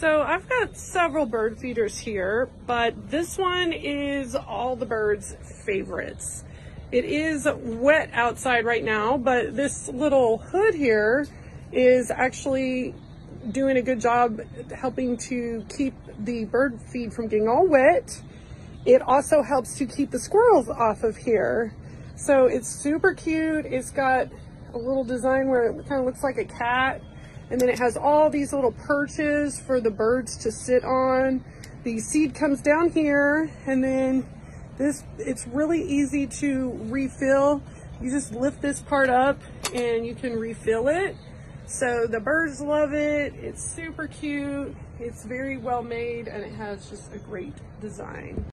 So I've got several bird feeders here, but this one is all the birds' favorites. It is wet outside right now, but this little hood here is actually doing a good job helping to keep the bird feed from getting all wet. It also helps to keep the squirrels off of here. So it's super cute. It's got a little design where it kind of looks like a cat. And then it has all these little perches for the birds to sit on. The seed comes down here and then this, it's really easy to refill. You just lift this part up and you can refill it. So the birds love it. It's super cute. It's very well made and it has just a great design.